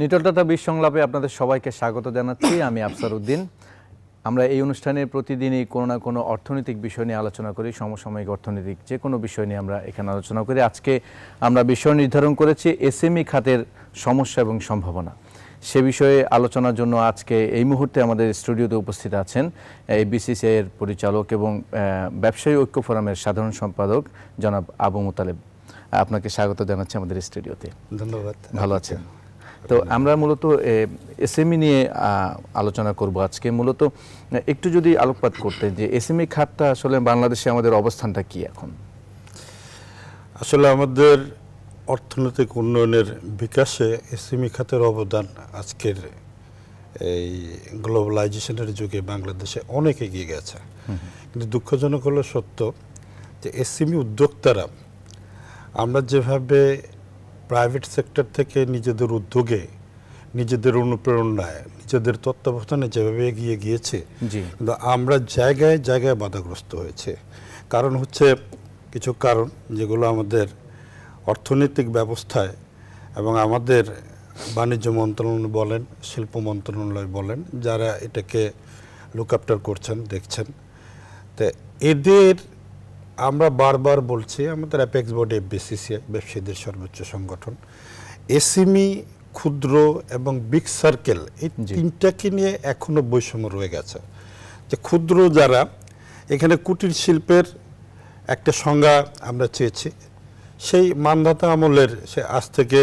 নিটলটাটা বিশ সংলাপে আপনাদের সবাইকে স্বাগত জানাচ্ছি। আমি আফসার উদ্দিন। আমরা এই অনুষ্ঠানে প্রতিদিনই কোনো না কোনো অর্থনৈতিক বিষয় নিয়ে আলোচনা করি সমসাময়িক অর্থনৈতিক যে কোনো বিষয় নিয়ে আমরা এখানে আলোচনা করি। আজকে আমরা বিষয় নির্ধারণ করেছি এসএমই খাতের সমস্যা এবং সম্ভাবনা। সে বিষয়ে আলোচনার জন্য আজকে এই মুহূর্তে আমাদের স্টুডিওতে উপস্থিত আছেন এই বিসিসিআই এর পরিচালক এবং ব্যবসায়ী ঐক্য ফোরামের সাধারণ সম্পাদক জনাব আবু মুতালেব। আপনাকে স্বাগত জানাচ্ছি আমাদের স্টুডিওতে। ধন্যবাদ। ভালো আছেন? তো আমরা মূলত এসএমই নিয়ে আলোচনা করব আজকে। মূলত একটু যদি আলোকপাত করতেন যে এসএমই খাতটা আসলে বাংলাদেশে আমাদের অবস্থানটা কি এখন? আসলে আমাদের অর্থনৈতিক উন্নয়নের বিকাশে এসএমই খাতের অবদান আজকের এই গ্লোবালাইজেশনের যুগে বাংলাদেশে অনেক এগিয়ে গেছে। কিন্তু দুঃখজনক হলো সত্য যে এসএমই উদ্যোক্তারা আমরা যেভাবে প্রাইভেট সেক্টর থেকে নিজেদের উদ্যোগে নিজেদের অনুপ্রেরণায় নিজেদের তত্ত্বাবধানে যেভাবে এগিয়ে গিয়েছে জি। কিন্তু আমরা জায়গায় জায়গায় বাধাগ্রস্ত হয়েছে। কারণ হচ্ছে কিছু কারণ যেগুলো আমাদের অর্থনৈতিক ব্যবস্থায় এবং আমাদের বাণিজ্য মন্ত্রণালয় বলেন শিল্প মন্ত্রণালয় বলেন যারা এটাকে লুক আফটার করছেন দেখছেন। তো এদের আমরা বারবার বলছি আমাদের অ্যাপেক্স বোর্ড এফবিসিসিআই ব্যবসায়ীদের সর্বোচ্চ সংগঠন। এসিমি ক্ষুদ্র এবং বিগ সার্কেল এই। তিনটাকে নিয়ে এখনও বৈষম্য রয়ে গেছে। যে ক্ষুদ্র যারা এখানে কুটির শিল্পের একটা সংজ্ঞা আমরা চেয়েছি। সেই মানধাতা আমলের সে আজ থেকে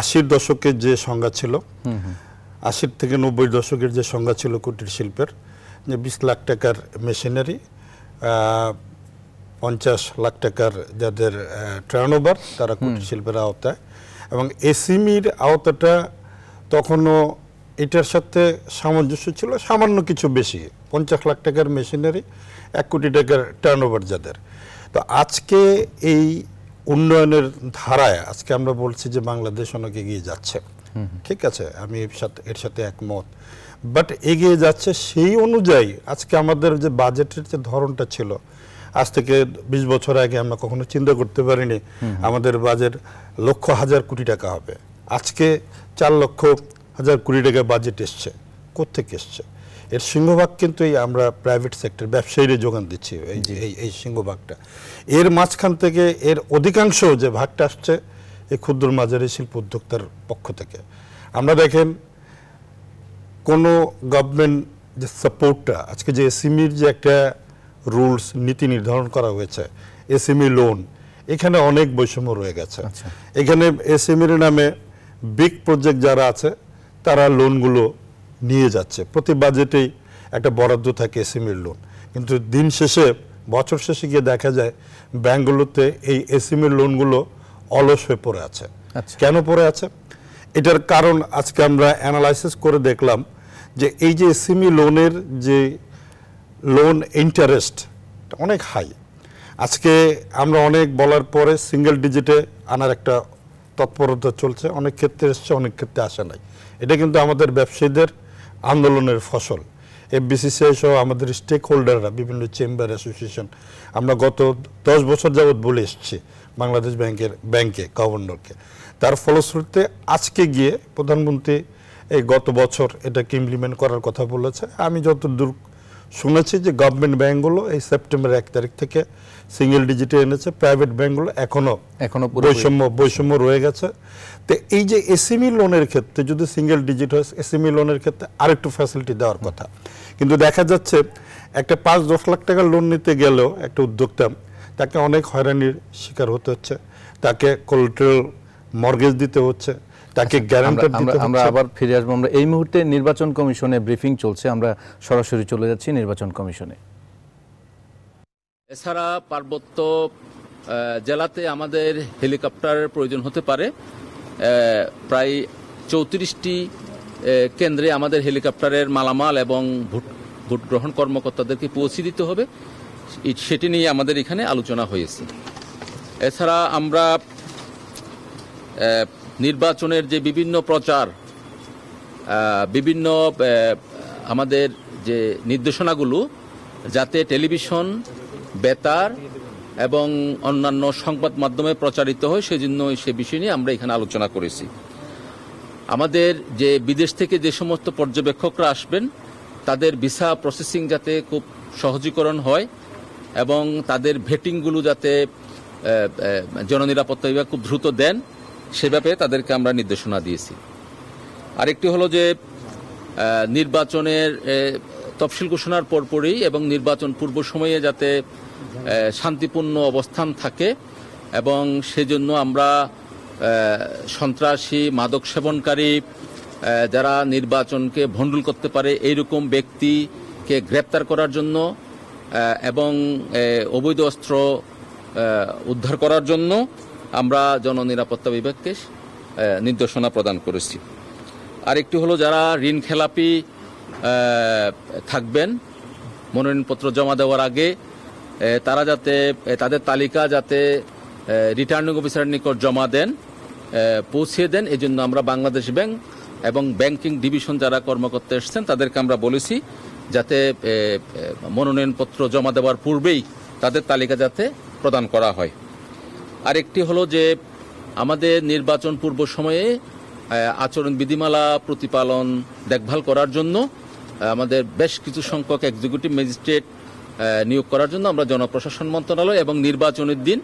আশির দশকের যে সংজ্ঞা ছিল আশির থেকে নব্বই দশকের যে সংজ্ঞা ছিল কুটির শিল্পের যে বিশ লাখ টাকার মেশিনারি পঞ্চাশ লাখ টাকার যাদের টার্ন ওভার তারা কুটির শিল্পের আওতায়। এবং এসিমির আওতাটা তখনও এটার সাথে সামঞ্জস্য ছিল সামান্য কিছু বেশি। পঞ্চাশ লাখ টাকার মেশিনারি এক কোটি টাকার টার্ন ওভার যাদের। তো আজকে এই উন্নয়নের ধারায় আজকে আমরা বলছি যে বাংলাদেশ অনেক এগিয়ে যাচ্ছে। ঠিক আছে? আমি এর সাথে একমত। বাট এগিয়ে যাচ্ছে সেই অনুযায়ী আজকে আমাদের যে বাজেটের যে ধরনটা ছিল আজ থেকে বিশ বছর আগে আমরা কখনো চিন্তা করতে পারিনি আমাদের বাজেট লক্ষ হাজার কোটি টাকা হবে। আজকে চার লক্ষ হাজার কোটি টাকা বাজেট এসছে কোথেকে এসছে? এর সিংহভাগ কিন্তু এই আমরা প্রাইভেট সেক্টর ব্যবসায়ীরা যোগান দিচ্ছি এই যে এই এই সিংহভাগটা। এর মাঝখান থেকে এর অধিকাংশ যে ভাগটা আসছে এই ক্ষুদ্র মাঝারি শিল্প উদ্যোক্তার পক্ষ থেকে। আমরা দেখেন কোনো গভর্নমেন্ট যে সাপোর্টটা আজকে যে এসিমির যে একটা রুলস নীতি নির্ধারণ করা হয়েছে এসএমই লোন এখানে অনেক বৈষম্য রয়ে গেছে। আচ্ছা। এখানে এসএমইর নামে বিগ প্রজেক্ট যারা আছে তারা লোনগুলো নিয়ে যাচ্ছে। প্রতি বাজেটেই একটা বরাদ্দ থাকে এসএমইর লোন কিন্তু দিন শেষে বছর শেষে গিয়ে দেখা যায় ব্যাঙ্কগুলোতে এই এসএমইর লোনগুলো অলস হয়ে পড়ে আছে। আচ্ছা। কেন পড়ে আছে? এটার কারণ আজকে আমরা অ্যানালাইসিস করে দেখলাম যে এই যে এসএমই লোনের যে লোন ইন্টারেস্ট অনেক হাই আজকে আমরা অনেক বলার পরে সিঙ্গেল ডিজিটে আনার একটা তৎপরতা চলছে, অনেক ক্ষেত্রে এসছে, অনেক ক্ষেত্রে আসে নাই। এটা কিন্তু আমাদের ব্যবসায়ীদের আন্দোলনের ফসল। এফবিসিসিআই সহ আমাদের স্টেক হোল্ডাররা বিভিন্ন চেম্বার অ্যাসোসিয়েশন আমরা গত দশ বছর যাবৎ বলে এসেছি বাংলাদেশ ব্যাংকের, ব্যাংকে গভর্নরকে তার ফলশ্রুতিতে আজকে গিয়ে প্রধানমন্ত্রী এই গত বছর এটাকে ইমপ্লিমেন্ট করার কথা বলেছে। আমি যতদূর শুনেছি যে গভর্নমেন্ট ব্যাঙ্কগুলো এই সেপ্টেম্বর এক তারিখ থেকে সিঙ্গেল ডিজিটে এনেছে প্রাইভেট ব্যাঙ্কগুলো এখনও এখনও বৈষম্য বৈষম্য রয়ে গেছে। তো এই যে এসএমই লোনের ক্ষেত্রে যদি সিঙ্গেল ডিজিট হয় এসএমই লোনের ক্ষেত্রে আরেকটু ফ্যাসিলিটি দেওয়ার কথা। কিন্তু দেখা যাচ্ছে একটা পাঁচ দশ লাখ টাকার লোন নিতে গেলেও একটা উদ্যোক্তা তাকে অনেক হয়রানির শিকার হতে হচ্ছে তাকে কোলেট্রাল মর্গেজ দিতে হচ্ছে তাকে গ্যারান্টার আমরা দিতে আমরা আবার ফিরে আসব। আমরা এই মুহূর্তে নির্বাচন কমিশনে ব্রিফিং চলছে। আমরা সরাসরি চলে যাচ্ছি নির্বাচন কমিশনে। এছাড়া পার্বত্য জেলাতে আমাদের হেলিকপ্টারের প্রয়োজন হতে পারে। আহ, প্রায় চৌত্রিশটি কেন্দ্রে আমাদের হেলিকপ্টারের মালামাল এবং ভোট ভোট গ্রহণ কর্মকর্তাদেরকে পৌঁছে দিতে হবে। সেটি নিয়ে আমাদের এখানে আলোচনা হয়েছে। এছাড়া আমরা আহ, নির্বাচনের যে বিভিন্ন প্রচার বিভিন্ন আমাদের যে নির্দেশনাগুলো, যাতে টেলিভিশন বেতার এবং অন্যান্য সংবাদ মাধ্যমে প্রচারিত হয়, সেজন্য সে বিষয় নিয়ে আমরা এখানে আলোচনা করেছি। আমাদের যে বিদেশ থেকে যে সমস্ত পর্যবেক্ষকরা আসবেন, তাদের ভিসা প্রসেসিং যাতে খুব সহজীকরণ হয় এবং তাদের ভেটিংগুলো যাতে জননিরাপত্তা বিভাগ খুব দ্রুত দেন সে ব্যাপারে তাদেরকে আমরা নির্দেশনা দিয়েছি। আরেকটি হলো যে নির্বাচনের তফসিল ঘোষণার পরপরই এবং নির্বাচন পূর্ব সময়ে যাতে শান্তিপূর্ণ অবস্থান থাকে এবং সেজন্য আমরা সন্ত্রাসী, মাদক সেবনকারী যারা নির্বাচনকে ভণ্ডুল করতে পারে, এইরকম ব্যক্তিকে গ্রেপ্তার করার জন্য এবং অবৈধ অস্ত্র উদ্ধার করার জন্য আমরা জননিরাপত্তা বিভাগকে নির্দেশনা প্রদান করেছি। আরেকটি হলো যারা ঋণ খেলাপি থাকবেন, মনোনয়নপত্র জমা দেওয়ার আগে তারা যাতে তাদের তালিকা যাতে রিটার্নিং অফিসারের নিকট জমা দেন পৌঁছিয়ে দেন এই জন্য আমরা বাংলাদেশ ব্যাংক এবং ব্যাংকিং ডিভিশন যারা কর্মকর্তা এসেছেন, তাদেরকে আমরা বলেছি যাতে মনোনয়নপত্র জমা দেওয়ার পূর্বেই তাদের তালিকা যাতে প্রদান করা হয়। আরেকটি হলো যে আমাদের নির্বাচন পূর্ব সময়ে আচরণ বিধিমালা প্রতিপালন দেখভাল করার জন্য আমাদের বেশ কিছু সংখ্যক এক্সিকিউটিভ ম্যাজিস্ট্রেট নিয়োগ করার জন্য আমরা জনপ্রশাসন মন্ত্রণালয় এবং নির্বাচনের দিন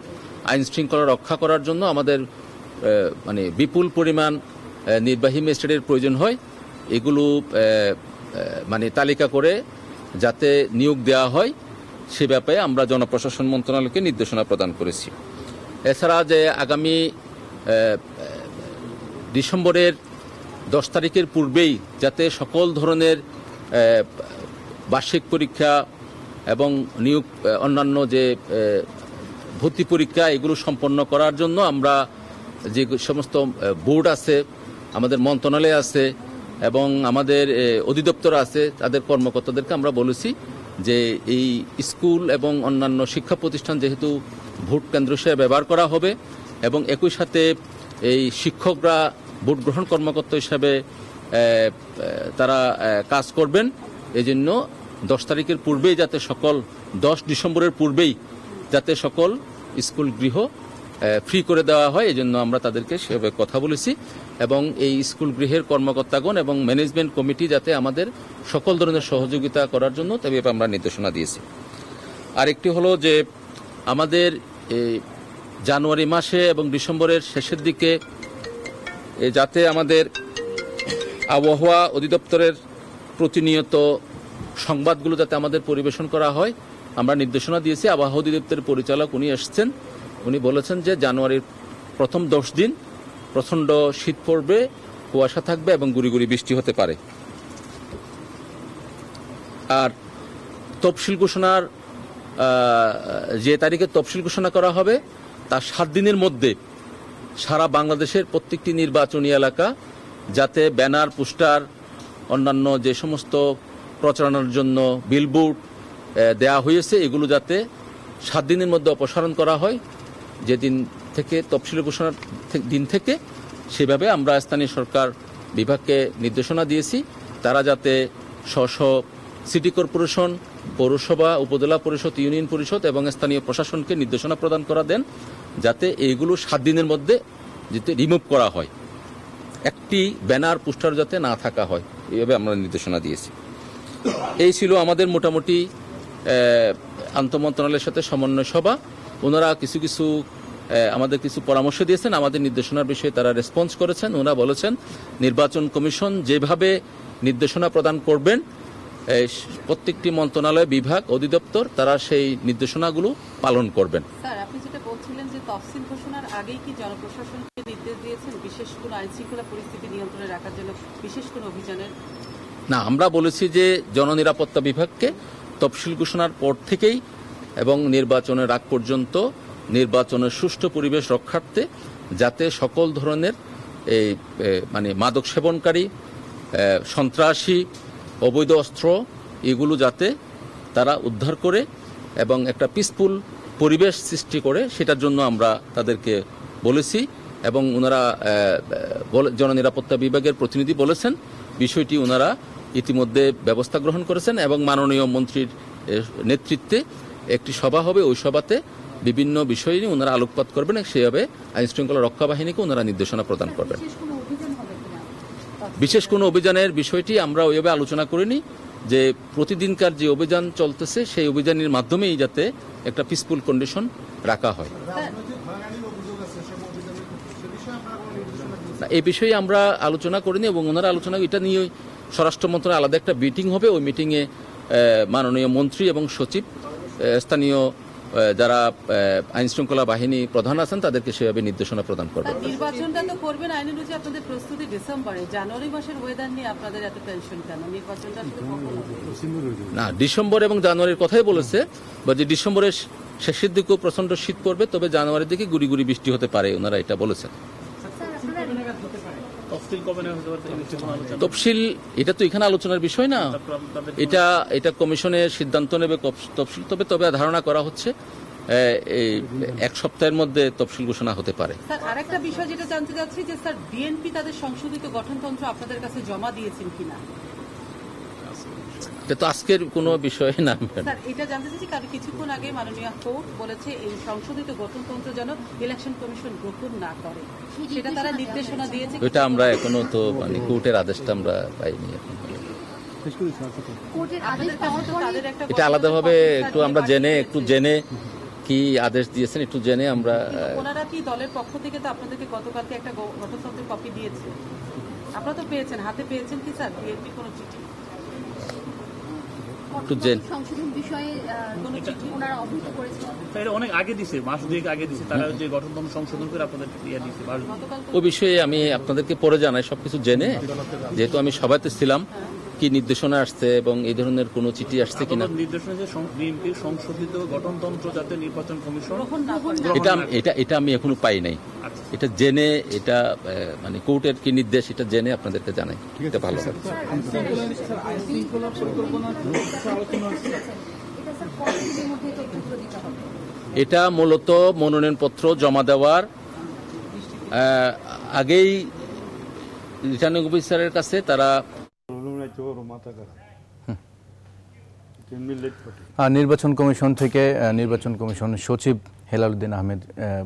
আইন শৃঙ্খলা রক্ষা করার জন্য আমাদের মানে বিপুল পরিমাণ নির্বাহী ম্যাজিস্ট্রেটের প্রয়োজন হয়। এগুলো মানে তালিকা করে যাতে নিয়োগ দেওয়া হয়, সে ব্যাপারে আমরা জনপ্রশাসন মন্ত্রণালয়কে নির্দেশনা প্রদান করেছি। এছাড়া যে আগামী ডিসেম্বরের দশ তারিখের পূর্বেই যাতে সকল ধরনের বার্ষিক পরীক্ষা এবং নিয়োগ অন্যান্য যে ভর্তি পরীক্ষা এগুলো সম্পন্ন করার জন্য আমরা যে সমস্ত বোর্ড আছে, আমাদের মন্ত্রণালয় আছে এবং আমাদের অধিদপ্তর আছে, তাদের কর্মকর্তাদেরকে আমরা বলেছি যে এই স্কুল এবং অন্যান্য শিক্ষা প্রতিষ্ঠান যেহেতু ভোট কেন্দ্র হিসেবে ব্যবহার করা হবে এবং একই সাথে এই শিক্ষকরা ভোট গ্রহণ কর্মকর্তা হিসাবে তারা কাজ করবেন। এই জন্য দশ তারিখের পূর্বেই যাতে সকল, দশ ডিসেম্বরের পূর্বেই যাতে সকল স্কুল গৃহ ফ্রি করে দেওয়া হয় এই জন্য আমরা তাদেরকে সেভাবে কথা বলেছি। এবং এই স্কুল গৃহের কর্মকর্তাগণ এবং ম্যানেজমেন্ট কমিটি যাতে আমাদের সকল ধরনের সহযোগিতা করার জন্য তবে আমরা নির্দেশনা দিয়েছি। আরেকটি হলো যে, আমাদের জানুয়ারি মাসে এবং ডিসেম্বরের শেষের দিকে যাতে আমাদের আবহাওয়া অধিদপ্তরের প্রতিনিয়ত সংবাদগুলো যাতে আমাদের পরিবেশন করা হয়, আমরা নির্দেশনা দিয়েছি। আবহাওয়া অধিদপ্তরের পরিচালক উনি এসছেন। উনি বলেছেন যে, জানুয়ারির প্রথম দশ দিন প্রচণ্ড শীত পড়বে, কুয়াশা থাকবে এবং গুড়ি গুড়ি বৃষ্টি হতে পারে। আর তফসিল ঘোষণার যে তারিখে তফসিল ঘোষণা করা হবে, তার সাত দিনের মধ্যে সারা বাংলাদেশের প্রত্যেকটি নির্বাচনী এলাকা যাতে ব্যানার, পোস্টার, অন্যান্য যে সমস্ত প্রচারণার জন্য বিলবোর্ড দেয়া হয়েছে, এগুলো যাতে সাত দিনের মধ্যে অপসারণ করা হয়। যেদিন থেকে, তফসিল ঘোষণার দিন থেকে সেভাবে আমরা স্থানীয় সরকার বিভাগকে নির্দেশনা দিয়েছি। তারা যাতে স্ব সিটি কর্পোরেশন, পৌরসভা, উপজেলা পরিষদ, ইউনিয়ন পরিষদ এবং স্থানীয় প্রশাসনকে নির্দেশনা প্রদান করা দেন, যাতে এইগুলো সাত দিনের মধ্যে যাতে রিমুভ করা হয়। একটি ব্যানার, পোস্টার যাতে না থাকা হয়, এইভাবে আমরা নির্দেশনা দিয়েছি। এই ছিল আমাদের মোটামুটি আন্তঃমন্ত্রণালয়ের সাথে সমন্বয় সভা। ওনারা কিছু কিছু আমাদের কিছু পরামর্শ দিয়েছেন আমাদের নির্দেশনার বিষয়ে তারা রেসপন্স করেছেন। ওনারা বলেছেন নির্বাচন কমিশন যেভাবে নির্দেশনা প্রদান করবেন প্রত্যেকটি মন্ত্রণালয় বিভাগ অধিদপ্তর তারা সেই নির্দেশনাগুলো পালন করবেন। স্যার আপনি যেটা বলছিলেন যে তফসিল ঘোষণার আগেই কি জনপ্রশাসনকে নির্দেশ দিয়েছেন বিশেষ কোনো আইন শৃঙ্খলা পরিস্থিতি নিয়ন্ত্রণে রাখার জন্য বিশেষ কোনো অভিযানের? না আমরা বলেছি যে জননিরাপত্তা বিভাগকে তফসিল ঘোষণার পর থেকেই এবং নির্বাচনের আগ পর্যন্ত নির্বাচনের সুষ্ঠু পরিবেশ রক্ষার্থে যাতে সকল ধরনের এই মানে মাদক সেবনকারী সন্ত্রাসী, অবৈধ অস্ত্র, এগুলো যাতে তারা উদ্ধার করে এবং একটা পিসফুল পরিবেশ সৃষ্টি করে, সেটার জন্য আমরা তাদেরকে বলেছি এবং ওনারা জননিরাপত্তা বিভাগের প্রতিনিধি বলেছেন, বিষয়টি ওনারা ইতিমধ্যে ব্যবস্থা গ্রহণ করেছেন এবং মাননীয় মন্ত্রীর নেতৃত্বে একটি সভা হবে। ওই সভাতে বিভিন্ন বিষয় নিয়ে ওনারা আলোকপাত করবেন সেভাবে আইন শৃঙ্খলা রক্ষা বাহিনীকে ওনারা নির্দেশনা প্রদান করবেন। বিশেষ কোনো অভিযানের বিষয়টি আমরা ওইভাবে আলোচনা করিনি যে প্রতিদিনকার যে অভিযান চলতেছে, সেই অভিযানের মাধ্যমেই যাতে একটা পিসফুল কন্ডিশন রাখা হয়। এই বিষয়ে আমরা আলোচনা করিনি এবং ওনারা আলোচনা, এটা নিয়ে স্বরাষ্ট্র মন্ত্রণালয় আলাদা একটা মিটিং হবে। ওই মিটিংয়ে মাননীয় মন্ত্রী এবং সচিব স্থানীয় যারা আইন শৃঙ্খলা বাহিনী প্রধান আছেন তাদেরকে সেভাবে নির্দেশনা প্রদান করবে। নির্বাচনটা তো করবেন আইন অনুযায়ী আপনাদের প্রস্তুতি ডিসেম্বরে। জানুয়ারি মাসের ওয়েদার নিয়ে আপনাদের এত টেনশন কেন? নির্বাচনটা? না ডিসেম্বর এবং জানুয়ারির কথাই বলেছে বা যে ডিসেম্বরের শেষের দিকেও প্রচণ্ড শীত পড়বে তবে জানুয়ারির দিকে গুড়ি গুড়ি বৃষ্টি হতে পারে ওনারা এটা বলেছেন তফসিল কবে নেওয়া হতে পারে এই বিষয়ে কোনো আলোচনা তফসিল এটা তো এখানে আলোচনার বিষয় না। এটা এটা কমিশনের সিদ্ধান্ত নেবে তফসিল তবে তবে ধারণা করা হচ্ছে এক সপ্তাহের মধ্যে তফসিল ঘোষণা হতে পারে। স্যার আরেকটা বিষয় যেটা জানতে চাচ্ছি যে স্যার বিএনপি তাদের সংশোধিত গঠনতন্ত্র আপনাদের কাছে জমা দিয়েছেন কিনা? এটা তো আজকের কোনো বিষয় না স্যার এটা জানতে চাচ্ছি কারণ কিছুক্ষণ আগে মাননীয় কোর্ট বলেছে এই সংশোধিত গঠনতন্ত্র যেন ইলেকশন কমিশন গ্রহণ না করে। সেটা তারা নির্দেশনা দিয়েছে ওইটা আমরা এখনও তো মানে কোর্টের আদেশটা আমরা পাইনি এখন। এটা আলাদাভাবে একটু আমরা জেনে একটু জেনে কি আদেশ দিয়েছেন একটু জেনে আমরা ওনারা কি দলের পক্ষ থেকে তো আপনাদেরকে গতকালকে একটা গঠনতন্ত্রের কপি দিয়েছে? আপনারা তো পেয়েছেন হাতে পেয়েছেন কি স্যার? বিএনপি কোনো চিঠি? একটু জেন সংশোধন বিষয়ে কোনো চিঠি ওনারা অবহিত করেছেন? এটা অনেক আগে দিছে মাস দুয়েক আগে দিছে। তারা যে গঠনতন্ত্র সংশোধন করে আপনাদের ইয়ে দিছে ওই বিষয়ে আমি আপনাদেরকে পরে জানাই সবকিছু জেনে। যেহেতু আমি সবাইতে ছিলাম কি নির্দেশনা আসছে এবং এই ধরনের কোনো চিঠি আসছে কিনা? নির্দেশনা যে বিএনপির সংশোধিত গঠনতন্ত্র যাতে নির্বাচন কমিশন না এটা এটা এটা আমি এখনও পাই নাই। আচ্ছা। এটা জেনে এটা মানে কোর্টের কি নির্দেশ এটা জেনে আপনাদেরকে জানাই। এটা ভালো হবে। এটা মূলত মনোনয়নপত্র জমা দেওয়ার আগেই রিটার্নিং অফিসারের কাছে তারা নির্বাচন কমিশন থেকে নির্বাচন কমিশন সচিব হেলালুদ্দিন আহমেদ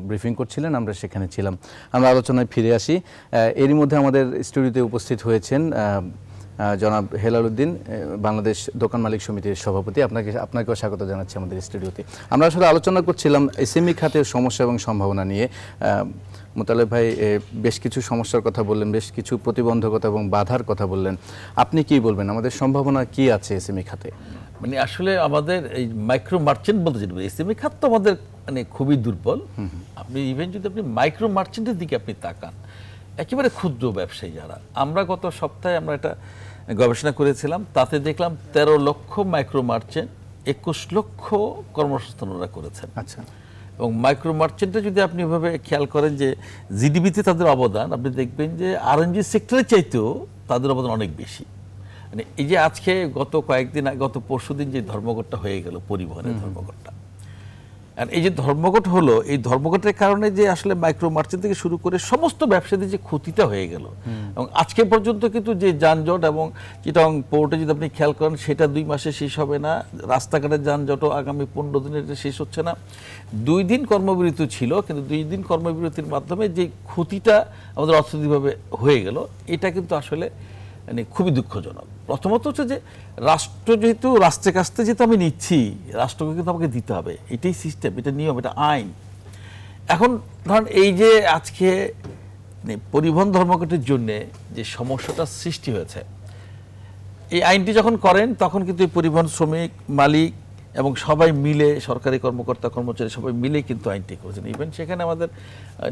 ব্রিফিং করছিলেন, আমরা সেখানে ছিলাম। আমরা আলোচনায় ফিরে আসি। এরই মধ্যে আমাদের স্টুডিওতে উপস্থিত হয়েছেন জনাব হেলালুদ্দিন বাংলাদেশ দোকান মালিক সমিতির সভাপতি। আপনাকে, আপনাকেও স্বাগত জানাচ্ছি আমাদের স্টুডিওতে। আমরা আসলে আলোচনা করছিলাম এসএমই খাতের সমস্যা এবং সম্ভাবনা নিয়ে। মোতালেব ভাই বেশ কিছু সমস্যার কথা বললেন বেশ কিছু প্রতিবন্ধকতা এবং বাধার কথা বললেন। আপনি কি বলবেন? আমাদের সম্ভাবনা কি আছে এসএমই খাতে? মানে আসলে আমাদের এই মাইক্রো মার্চেন্ট বলতে যেটা এসএমই খাত তো আমাদের মানে খুবই দুর্বল। আপনি ইভেন যদি আপনি মাইক্রো মার্চেন্টের দিকে আপনি তাকান একেবারে ক্ষুদ্র ব্যবসায়ী যারা আমরা গত সপ্তাহে আমরা এটা গবেষণা করেছিলাম তাতে দেখলাম তেরো লক্ষ মাইক্রো মার্চেন্ট একুশ লক্ষ কর্মসংস্থান ওরা করেছেন। আচ্ছা। এবং মাইক্রো মার্চেন্টে যদি আপনি এভাবে খেয়াল করেন যে জিডিপিতে তাদের অবদান আপনি দেখবেন যে আরএনজি সেক্টরের চাইতেও তাদের অবদান অনেক বেশি। মানে এই যে আজকে গত কয়েকদিন গত পরশু দিন যে ধর্মঘটটা হয়ে গেল পরিবহনের ধর্মঘটটা আর এই যে ধর্মঘট হলো এই ধর্মঘটের কারণে যে আসলে মাইক্রো মার্চেন্ট থেকে শুরু করে সমস্ত ব্যবসায়ীদের যে ক্ষতিটা হয়ে গেল। এবং আজকে পর্যন্ত কিন্তু যে যানজট এবং চিটং পোর্টে যদি আপনি খেয়াল করেন সেটা দুই মাসে শেষ হবে না। রাস্তাঘাটের যানজটও আগামী পনেরো দিনের শেষ হচ্ছে না। দুই দিন কর্মবিরতি ছিল কিন্তু দুই দিন কর্মবিরতির মাধ্যমে যে ক্ষতিটা আমাদের অর্থনৈতিকভাবে হয়ে গেল এটা কিন্তু আসলে মানে খুবই দুঃখজনক। প্রথমত হচ্ছে যে, রাষ্ট্র যেহেতু রাষ্ট্রের কাছ থেকে যেহেতু আমি নিচ্ছি, রাষ্ট্রকে কিন্তু আমাকে দিতে হবে। এটাই সিস্টেম এটা নিয়ম, এটা আইন। এখন ধরেন এই যে আজকে মানে পরিবহন ধর্মঘটের জন্যে যে সমস্যাটা সৃষ্টি হয়েছে, এই আইনটি যখন করেন, তখন কিন্তু এই পরিবহন শ্রমিক, মালিক এবং সবাই মিলে, সরকারি কর্মকর্তা, কর্মচারী সবাই মিলে কিন্তু আইনটি করেছেন। ইভেন সেখানে আমাদের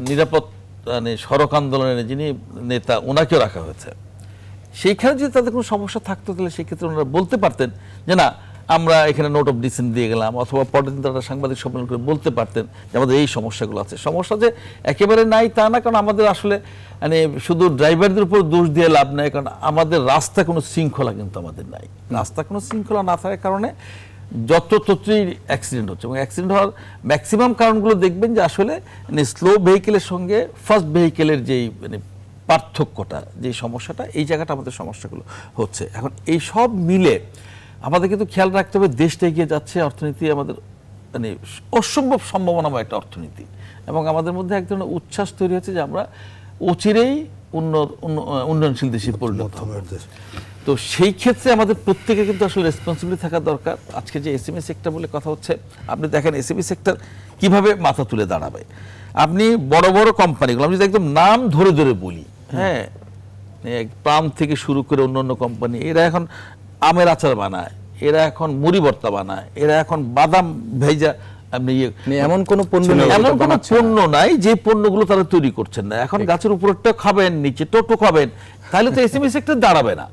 নিরাপদ মানে সড়ক আন্দোলনের যিনি নেতা ওনাকেও রাখা হয়েছে। সেইখানে যদি তাদের কোনো সমস্যা থাকতো, তাহলে সেক্ষেত্রে ওনারা বলতে পারতেন যে, না, আমরা এখানে নোট অফ ডিসেন্ট দিয়ে গেলাম, অথবা পরের দিন তারা সাংবাদিক সম্মেলন করে বলতে পারতেন যে, আমাদের এই সমস্যাগুলো আছে। সমস্যা যে একেবারে নাই তা না, কারণ আমাদের আসলে মানে শুধু ড্রাইভারদের উপর দোষ দিয়ে লাভ নাই, কারণ আমাদের রাস্তা কোনো শৃঙ্খলা কিন্তু আমাদের নাই। রাস্তা কোনো শৃঙ্খলা না থাকার কারণে যত ততই অ্যাক্সিডেন্ট হচ্ছে এবং অ্যাক্সিডেন্ট হওয়ার ম্যাক্সিমাম কারণগুলো দেখবেন যে, আসলে মানে স্লো ভেহিকেলের সঙ্গে ফার্স্ট ভেহিকেলের যেই মানে পার্থক্যটা যে সমস্যাটা এই জায়গাটা আমাদের সমস্যাগুলো হচ্ছে। এখন এই সব মিলে আমাদের কিন্তু খেয়াল রাখতে হবে দেশটা এগিয়ে যাচ্ছে অর্থনীতি আমাদের মানে অসম্ভব সম্ভাবনাময় একটা অর্থনীতি। এবং আমাদের মধ্যে এক ধরনের উচ্ছ্বাস তৈরি হচ্ছে যে আমরা অচিরেই উন্নত উন্ন- উন্নয়নশীল দেশে পরিণত হবে। তো সেই ক্ষেত্রে আমাদের প্রত্যেকের কিন্তু আসলে রেসপন্সিবিলিটি থাকা দরকার। আজকে যে এসএমই সেক্টর বলে কথা হচ্ছে আপনি দেখেন এসএমই সেক্টর কীভাবে মাথা তুলে দাঁড়াবে। আপনি বড় বড় কোম্পানিগুলো আমি যদি একদম নাম ধরে ধরে বলি হ্যাঁ পাম থেকে শুরু করে অন্য অন্য কোম্পানি এরা এখন আমের আচার বানায় এরা এখন মুড়ি ভর্তা বানায় এরা এখন বাদাম ভেজা আপনি ইয়ে মানে এমন কোনো পণ্য এমন কোনো পণ্য নাই যে পণ্যগুলো তারা তৈরি করছেন না। এখন গাছের উপরটা খাবেন নিচে টোটো খাবেন তাহলে তো এসএমই সেক্টর দাঁড়াবে না।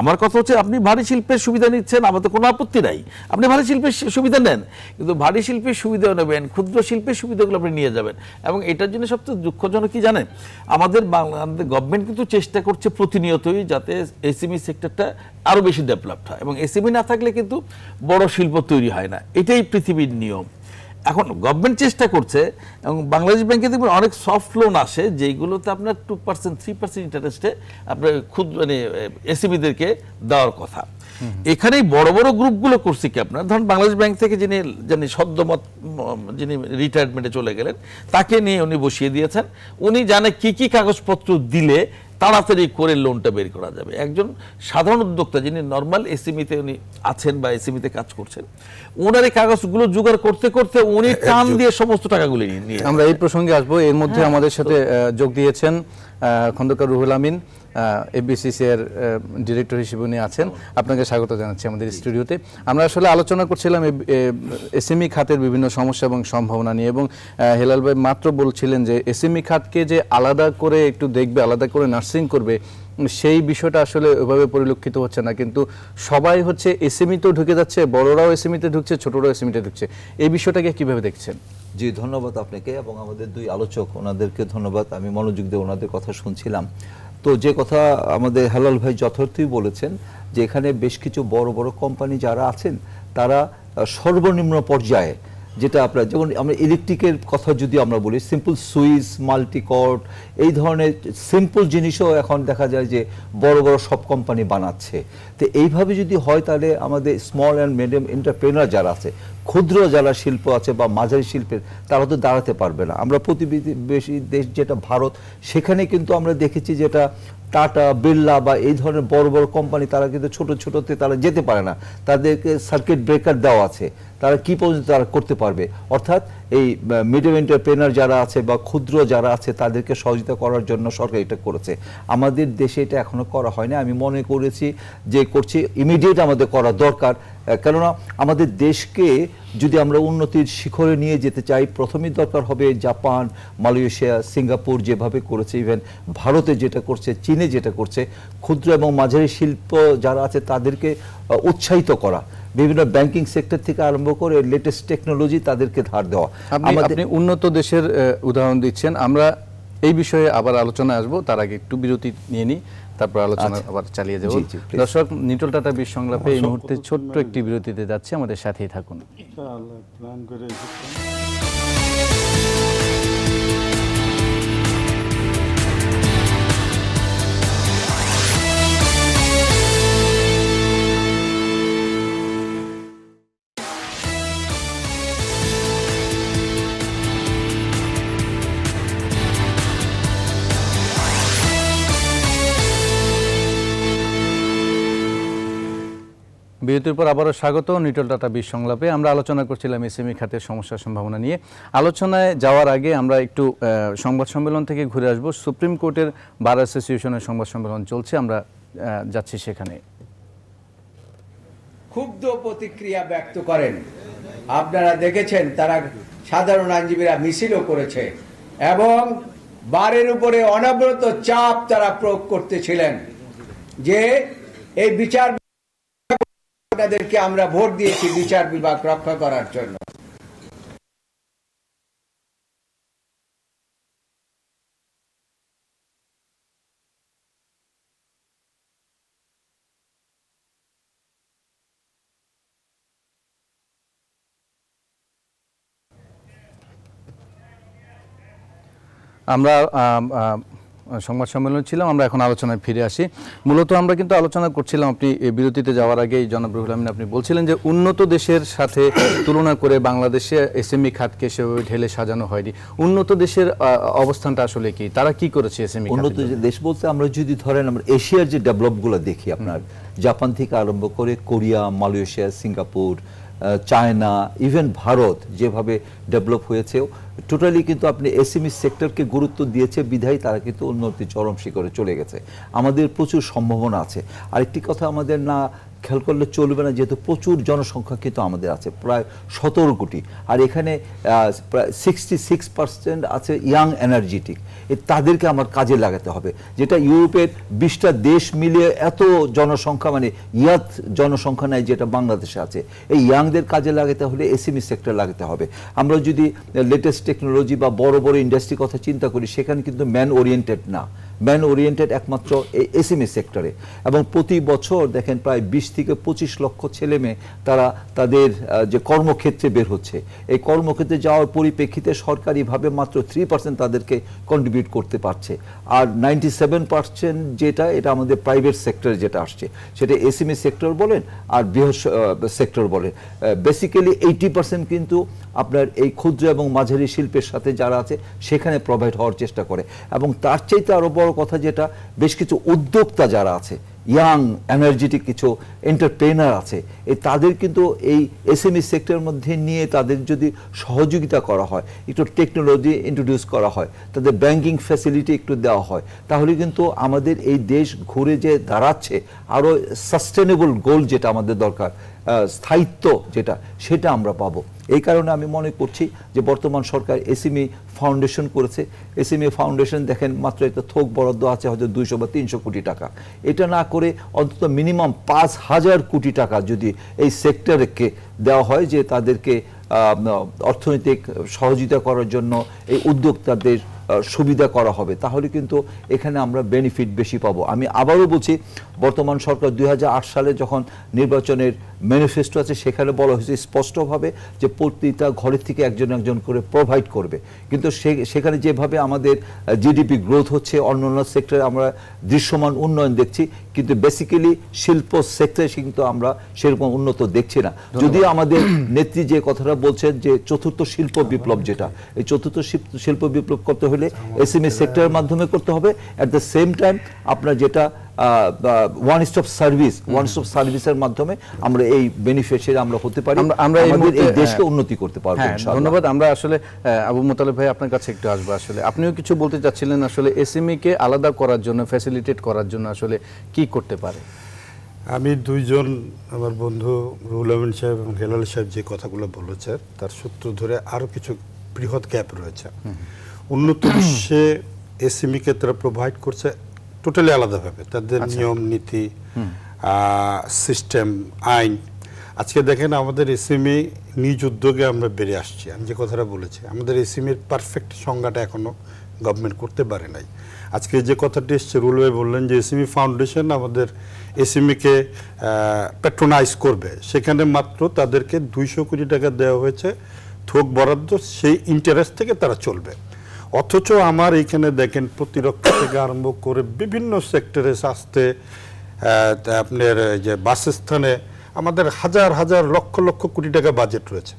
আমার কথা হচ্ছে আপনি ভারী শিল্পের সুবিধা নিচ্ছেন আমাদের কোনো আপত্তি নাই। আপনি ভারী শিল্পের সুবিধা নেন, কিন্তু ভারী শিল্পের সুবিধাও নেবেন, ক্ষুদ্র শিল্পের সুবিধাগুলো আপনি নিয়ে যাবেন। এবং এটার জন্য সবচেয়ে দুঃখজনক কি জানেন? আমাদের বাংলা গভর্নমেন্ট কিন্তু চেষ্টা করছে প্রতিনিয়তই যাতে এসএমই সেক্টরটা আরও বেশি ডেভেলপড হয়। এবং এসএমই না থাকলে কিন্তু বড় শিল্প তৈরি হয় না। এটাই পৃথিবীর নিয়ম। এখন গভর্নমেন্ট চেষ্টা করছে এবং বাংলাদেশ ব্যাংকে দেখবেন অনেক সফট লোন আসে যেইগুলোতে আপনার টু পার্সেন্ট থ্রি পার্সেন্ট ইন্টারেস্টে আপনার ক্ষুদ্র মানে এসিবিদেরকে দেওয়ার কথা। এখানেই বড় বড় গ্রুপগুলো করছে কি আপনার? ধরুন বাংলাদেশ ব্যাংক থেকে যিনি যিনি সদ্যমত যিনি রিটায়ারমেন্টে চলে গেলেন তাকে নিয়ে উনি বসিয়ে দিয়েছেন। উনি জানে কি কি কাগজপত্র দিলে তাড়াতাড়ি করে লোনটা বের করা যাবে। একজন সাধারণ উদ্যোক্তা যিনি নর্মাল এসিমিতে উনি আছেন বা এসিমিতে কাজ করছেন ওনার এই কাগজগুলো জোগাড় করতে করতে উনি টান দিয়ে সমস্ত টাকাগুলি নিয়ে আমরা এই প্রসঙ্গে আসব। এর মধ্যে আমাদের সাথে যোগ দিয়েছেন খন্দকার রুহুল আমিন। এফবিসিসি এর ডিরেক্টর হিসেবে উনি আছেন। আপনাকে স্বাগত জানাচ্ছি আমাদের স্টুডিওতে। আমরা আসলে আলোচনা করছিলাম এসএমই খাতের বিভিন্ন সমস্যা এবং সম্ভাবনা নিয়ে এবং হেলাল ভাই মাত্র বলছিলেন যে এসএমই খাতকে যে আলাদা করে একটু দেখবে আলাদা করে নার্সিং করবে সেই বিষয়টা আসলে ওইভাবে পরিলক্ষিত হচ্ছে না। কিন্তু সবাই হচ্ছে এসএমইতেও ঢুকে যাচ্ছে বড়রাও এসএমইতে ঢুকছে ছোটরাও এসএমইতে ঢুকছে। এই বিষয়টাকে কীভাবে দেখছেন? জি ধন্যবাদ আপনাকে এবং আমাদের দুই আলোচক ওনাদেরকে ধন্যবাদ। আমি মনোযোগ দিয়ে ওনাদের কথা শুনছিলাম। তো যে কথা আমাদের হালাল ভাই যথার্থই বলেছেন যে এখানে বেশ কিছু বড় বড় কোম্পানি যারা আছেন, তারা সর্বনিম্ন পর্যায়ে যেটা আপনার, যেমন আমরা ইলেকট্রিকের কথা যদি আমরা বলি সিম্পল সুইচ মাল্টিকট এই ধরনের সিম্পল জিনিসও এখন দেখা যায় যে বড় বড় সব কোম্পানি বানাচ্ছে। তো এইভাবে যদি হয় তাহলে আমাদের স্মল অ্যান্ড মিডিয়াম এন্টারপ্রেনার যারা আছে, ক্ষুদ্র যারা শিল্প আছে বা মাঝারি শিল্পের, তারা তো দাঁড়াতে পারবে না। আমরা প্রতিবেশী দেশ যেটা ভারত, সেখানে কিন্তু আমরা দেখেছি যেটা টাটা, বিড়লা বা এই ধরনের বড় বড় কোম্পানি তারা কিন্তু ছোট ছোটতে তারা যেতে পারে না। তাদেরকে সার্কিট ব্রেকার দেওয়া আছে। তারা কি পর্যন্ত তারা করতে পারবে? অর্থাৎ এই মিডিয়াম এন্টারপ্রেনার যারা আছে বা, ক্ষুদ্র যারা আছে, তাদেরকে সহযোগিতা করার জন্য সরকার এটা করেছে। আমাদের দেশে এটা এখনও করা হয়নি। আমি মনে করেছি যে করছি ইমিডিয়েট আমাদের করা দরকার। কেননা আমাদের দেশকে যদি আমরা উন্নতির শিখরে নিয়ে যেতে চাই প্রথমেই দরকার হবে জাপান, মালয়েশিয়া, সিঙ্গাপুর যেভাবে করেছে ইভেন ভারতে যেটা করছে, চীনে যেটা করছে। ক্ষুদ্র এবং মাঝারি শিল্প যারা আছে, তাদেরকে উৎসাহিত করা। বিভিন্ন ব্যাংকিং সেক্টর থেকে আরম্ভ করে লেটেস্ট টেকনোলজি তাদেরকে ধার দেওয়া। আপনি উন্নত দেশের আহ, উদাহরণ দিচ্ছেন। আমরা এই বিষয়ে আবার আলোচনা আসব। তার আগে একটু বিরতি নিয়ে নিই তারপর আলোচনা আচ্ছা। আবার চালিয়ে যাব. দর্শক নিটল টাটা বিশ সংলাপে এই মুহূর্তে ছোট্ট একটি বিরতিতে যাচ্ছে। আমাদের সাথেই থাকুন। বিরতির পর আবারও স্বাগত নিটল টাটা বিশ সংলাপে। আমরা আলোচনা করছিলাম এসএমই খাতের সমস্যার সম্ভাবনা নিয়ে। আলোচনায় যাওয়ার আগে আমরা একটু সংবাদ সম্মেলন থেকে ঘুরে আসব। সুপ্রিম কোর্টের বার অ্যাসোসিয়েশনের সংবাদ সম্মেলন চলছে, আমরা যাচ্ছি সেখানে। ক্ষুব্ধ প্রতিক্রিয়া ব্যক্ত করেন। আপনারা দেখেছেন, তারা সাধারণ আইনজীবীরা মিছিলও করেছে এবং বারের উপরে অনবরত চাপ তারা প্রয়োগ করতেছিলেন যে এই বিচার আপনাদেরকে আমরা ভোট দিয়েছি বিচার বিভাগ রক্ষা করার জন্য। আমরা আম, আম, সংবাদ সম্মেলন ছিলাম আমরা এখন আলোচনায় ফিরে আসি। মূলত আমরা কিন্তু আলোচনা করছিলাম আপনি বিরতিতে যাওয়ার আগে জনাব রুহুল আমিন আপনি বলছিলেন যে উন্নত দেশের সাথে তুলনা করে বাংলাদেশে এসএমই খাতকে সেভাবে ঢেলে সাজানো হয়নি। উন্নত দেশের অবস্থানটা আসলে কি? তারা কি করেছে এসএমই উন্নত দেশ বলতে আমরা যদি ধরেন আমরা এশিয়ার যে ডেভেলপগুলো দেখি আপনার জাপান থেকে আরম্ভ করে Korea Malaysia Singapore China even Bharat যেভাবে ডেভেলপ হয়েছে টোটালি কিন্তু আপনি এসএমই সেক্টরকে গুরুত্ব দিয়েছে, বিধায় তারা কিন্তু উন্নতি চরম শিখরে চলে গেছে। আমাদের প্রচুর সম্ভাবনা আছে। আরেকটি কথা আমাদের না খেয়াল করলে চলবে না, যেহেতু প্রচুর জনসংখ্যা কিন্তু আমাদের আছে, প্রায় সতেরো কোটি। আর এখানে প্রায় সিক্সটি সিক্স পার্সেন্ট আছে ইয়াং এনার্জেটিক তাদেরকে আমার কাজে লাগাতে হবে, যেটা ইউরোপের বিশটা দেশ মিলিয়ে এত জনসংখ্যা মানে ইয়াত জনসংখ্যা নাই যেটা বাংলাদেশে আছে। এই ইয়াংদের কাজে লাগাতে হলে এসএমই সেক্টর লাগাতে হবে। আমরা যদি লেটেস্ট টেকনোলজি বা বড় বড় ইন্ডাস্ট্রির কথা চিন্তা করি, সেখানে কিন্তু ম্যান ওরিয়েন্টেড না। ম্যান ওরিয়েন্টেড একমাত্র এই এসএমই সেক্টরে। এবং প্রতি বছর দেখেন প্রায় বিশ থেকে পঁচিশ লক্ষ ছেলে মেয়ে তারা তাদের যে কর্মক্ষেত্রে বের হচ্ছে। এই কর্মক্ষেত্রে যাওয়ার পরিপ্রেক্ষিতে সরকারিভাবে মাত্র থ্রি পার্সেন্ট তাদেরকে কন্ট্রিবিউট করতে পারছে। আর নাইনটি সেভেন পার্সেন্ট যেটা, এটা আমাদের প্রাইভেট সেক্টরে যেটা আসছে। সেটা এসএমই সেক্টর বলেন আর বৃহৎ সেক্টর বলেন। বেসিক্যালি এইটি পার্সেন্ট কিন্তু আপনার এই ক্ষুদ্র এবং মাঝারি শিল্পের সাথে যারা আছে, সেখানে প্রোভাইড হওয়ার চেষ্টা করে। এবং তার চাইতে আরও বড় কথা যেটা, বেশ কিছু উদ্যোক্তা যারা আছে ইয়াং এনার্জেটিক কিছু এন্টারপ্রেনার আছে এই তাদের কিন্তু এই এসএমই সেক্টরের মধ্যে নিয়ে তাদের যদি সহযোগিতা করা হয়, একটু টেকনোলজি ইন্ট্রোডিউস করা হয়, তাদের ব্যাংকিং ফ্যাসিলিটি একটু দেওয়া হয়, তাহলে কিন্তু আমাদের এই দেশ ঘুরে যে দাঁড়াচ্ছে আরও সাস্টেনেবল গোল যেটা আমাদের দরকার স্থায়িত্ব যেটা, সেটা আমরা পাবো। এই কারণে আমি মনে করছি যে বর্তমান সরকার এসিমি ফাউন্ডেশন করেছে। এসিমি ফাউন্ডেশন দেখেন মাত্র একটা থোক বরাদ্দ আছে হয়তো দুইশো বা তিনশো কোটি টাকা। এটা না করে অন্তত মিনিমাম পাঁচ হাজার কোটি টাকা যদি এই সেক্টরকে দেওয়া হয় যে তাদেরকে অর্থনৈতিক সহযোগিতা করার জন্য এই উদ্যোক্তাদের সুবিধা করা হবে, তাহলে কিন্তু এখানে আমরা বেনিফিট বেশি পাবো। আমি আবারও বলছি, বর্তমান সরকার দুই হাজার আট সালে যখন নির্বাচনের ম্যানিফেস্টো আছে সেখানে বলা হয়েছে স্পষ্টভাবে যে প্রতিটা ঘরের থেকে একজন একজন করে প্রোভাইড করবে। কিন্তু সে- সেখানে যেভাবে আমাদের জিডিপি গ্রোথ হচ্ছে অন্য অন্য সেক্টরে আমরা দৃশ্যমান উন্নয়ন দেখছি কিন্তু বেসিক্যালি শিল্প সেক্টরে কিন্তু আমরা সেরকম উন্নত দেখছি না। যদিও আমাদের নেত্রী যে কথাটা বলছেন যে চতুর্থ শিল্প বিপ্লব যেটা এই চতুর্থ শিল্প- শিল্প বিপ্লব করতে হলে এসএমই সেক্টরের মাধ্যমে করতে হবে। অ্যাট দ্য সেম টাইম আপনার যেটা one stop service one stop সার্ভিসের মাধ্যমে আমরা এই বেনিফিশিয়ারি আমরা হতে পারি আমরা- আমাদের এই দেশকে হ্যাঁ। উন্নতি করতে পারব হ্যাঁ ইনশাআল্লাহ। ধন্যবাদ। আমরা আসলে আবু মোতালেব ভাই আপনার কাছে একটু আসব আসলে। আপনিও কিছু বলতে চাচ্ছিলেন আসলে এসএমই কে আলাদা করার জন্য ফ্যাসিলিটেট করার জন্য আসলে কি করতে পারে? আমি দুইজন আমার বন্ধু রুহুল আমিন সাহেব এবং হেলাল সাহেব যে কথাগুলো বলেছে তার সূত্র ধরে আরও কিছু বৃহৎ গ্যাপ রয়েছে। উন্নত বিশ্বে এসএমইকে তারা প্রোভাইড করছে টোটালি আলাদাভাবে তাদের নিয়ম নীতি সিস্টেম আইন। আজকে দেখেন আমাদের এসএমই নিজ উদ্যোগে আমরা বেড়ে আসছি। আমি যে কথাটা বলেছি আমাদের এসএমইর পারফেক্ট সংজ্ঞাটা এখনও গভর্নমেন্ট করতে পারে নাই। আজকে যে কথাটি এসছে রুল ভাই বললেন যে এসএমই ফাউন্ডেশন আমাদের এসএমইকে প্যাট্রোনাইজ করবে। সেখানে মাত্র তাদেরকে দুইশো কোটি টাকা দেওয়া হয়েছে। থোক বরাদ্দ সেই ইন্টারেস্ট থেকে তারা চলবে। অথচ আমার এইখানে দেখেন প্রতিরক্ষা থেকে আরম্ভ করে বিভিন্ন সেক্টরে স্বাস্থ্যে আপনার এই যে বাসস্থানে আমাদের হাজার হাজার লক্ষ লক্ষ কোটি টাকা বাজেট রয়েছে।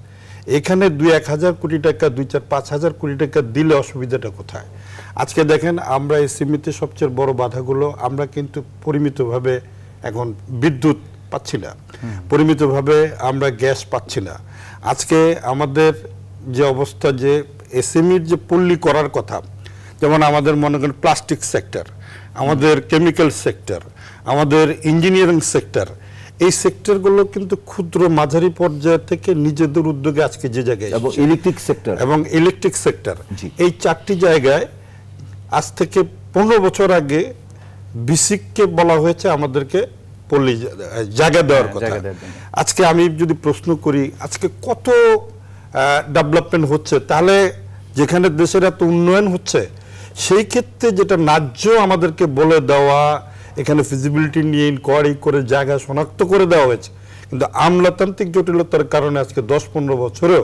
এখানে দুই এক হাজার কোটি টাকা দুই চার পাঁচ হাজার কোটি টাকা দিলে অসুবিধাটা কোথায়? আজকে দেখেন আমরা এই সীমিত সবচেয়ে বড় বাধাগুলো আমরা কিন্তু পরিমিতভাবে এখন বিদ্যুৎ পাচ্ছি না। পরিমিতভাবে আমরা গ্যাস পাচ্ছি না। আজকে আমাদের যে অবস্থা যে এসএমইর যে পল্লী করার কথা যেমন আমাদের মনে করেন প্লাস্টিক সেক্টর আমাদের কেমিক্যাল সেক্টর আমাদের ইঞ্জিনিয়ারিং সেক্টর এই সেক্টরগুলো কিন্তু ক্ষুদ্র মাঝারি পর্যায় থেকে নিজেদের উদ্যোগে আজকে যে জায়গায় এবং। ইলেকট্রিক সেক্টর এবং ইলেকট্রিক সেক্টর এই চারটি জায়গায় আজ থেকে পনেরো বছর আগে বিসিককে বলা হয়েছে আমাদেরকে পল্লী জায়গা দেওয়ার হ্যাঁ, কথা। আজকে আমি যদি প্রশ্ন করি আজকে কত ডেভেলপমেন্ট হচ্ছে তাহলে যেখানে দেশের এত উন্নয়ন হচ্ছে, সেই ক্ষেত্রে যেটা ন্যায্য আমাদেরকে বলে দেওয়া, এখানে ফিজিবিলিটি নিয়ে ইনকোয়ারি করে জায়গা শনাক্ত করে দেওয়া হয়েছে। কিন্তু আমলাতান্ত্রিক জটিলতার কারণে আজকে দশ পনেরো বছরেও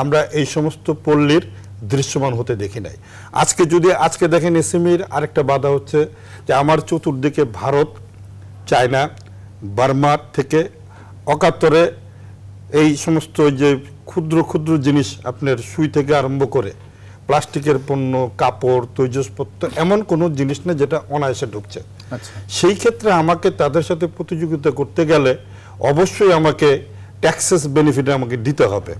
আমরা এই সমস্ত পল্লীর দৃশ্যমান হতে দেখি নাই। আজকে যদি, আজকে দেখেন এসএমইর আরেকটা বাধা হচ্ছে যে আমার চতুর্দিকে ভারত, চায়না, বার্মার থেকে অকাতরে এই সমস্ত যে ক্ষুদ্র ক্ষুদ্র জিনিস আপনার সুই থেকে আরম্ভ করে প্লাস্টিকের পণ্য কাপড় তৈজসপত্র এমন কোনো জিনিস না যেটা অনায়াসে ঢুকছে। আচ্ছা। সেই ক্ষেত্রে আমাকে তাদের সাথে প্রতিযোগিতা করতে গেলে অবশ্যই আমাকে ট্যাক্সেস বেনিফিট আমাকে দিতে হবে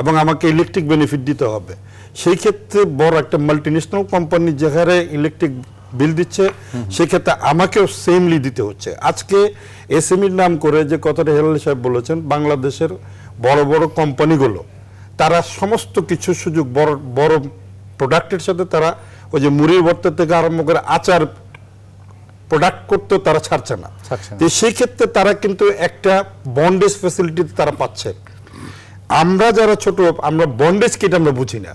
এবং আমাকে ইলেকট্রিক বেনিফিট দিতে হবে। সেই ক্ষেত্রে বড় একটা মাল্টিনেশনাল কোম্পানি যেখানে ইলেকট্রিক বিল দিচ্ছে সেক্ষেত্রে আমাকেও সেমলি দিতে হচ্ছে। আজকে এসএমইর নাম করে যে কথাটা হেলাল সাহেব বলেছেন বাংলাদেশের বড় বড় কোম্পানিগুলো তারা সমস্ত কিছু সুযোগ বড় বড় প্রোডাক্টের সাথে তারা ওই যে মুড়ির বর্তা থেকে আরম্ভ করে আচার প্রোডাক্ট করতে তারা ছাড়ছে না। তো সেই ক্ষেত্রে তারা কিন্তু একটা বন্ডেজ ফেসিলিটি তারা পাচ্ছে। আমরা যারা ছোট আমরা বন্ডেজ কি এটা আমরা বুঝি না।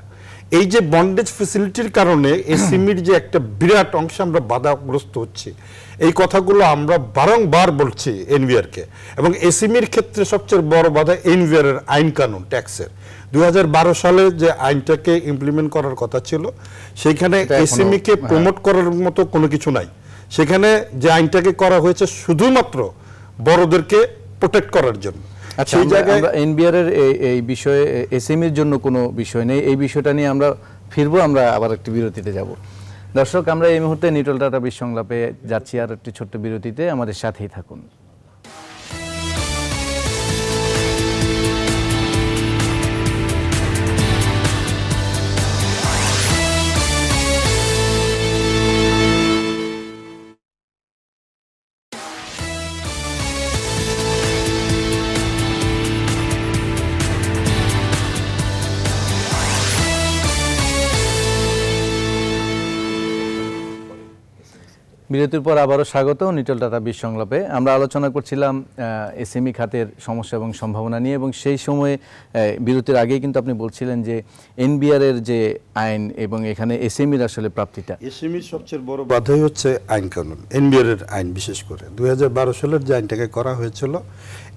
এই যে বন্ডেজ ফেসিলিটির কারণে এই সিমির যে একটা বিরাট অংশে আমরা বাধাগ্রস্ত হচ্ছি এই কথাগুলো আমরা বারংবার বলছি এনভিআর কে এবং এসিমির ক্ষেত্রে সবচেয়ে বড় বাধা এনভিআর এর আইন কানুন ট্যাক্সের। দুই হাজার বারো সালে যে আইনটাকে ইমপ্লিমেন্ট করার কথা ছিল সেইখানে এটা এখনো- এসিমি কে হ্যাঁ। প্রমোট করার মতো কোনো কিছু নাই। সেখানে যে আইনটাকে করা হয়েছে শুধুমাত্র বড়দেরকে প্রোটেক্ট করার জন্য। সেই আমরা- জায়গায় আমরা এনবিআর এর এই- বিষয়ে এসএমইর জন্য কোনো বিষয় নেই। এই বিষয়টা নিয়ে আমরা ফিরবো আমরা আবার একটি বিরতিতে যাব। দর্শক আমরা এই মুহূর্তে নিটল টাটা বিসংলাপে যাচ্ছি আর একটি ছোট্ট বিরতিতে। আমাদের সাথেই থাকুন। বিরতির পর আবারও স্বাগত নিটল টাটা বিশ সংলাপে। আমরা আলোচনা করছিলাম এসএমই খাতের সমস্যা এবং সম্ভাবনা নিয়ে এবং সেই সময়ে বিরতির আগেই কিন্তু আপনি বলছিলেন যে এনবিআর এর যে আইন এবং এখানে এসএমইর আসলে প্রাপ্তিটা। এসএমইর সবচেয়ে বড় বাধাই হচ্ছে আইন কানুন, এনবিআর এর আইন বিশেষ করে। দু হাজার বারো সালের যে আইনটাকে করা হয়েছিল,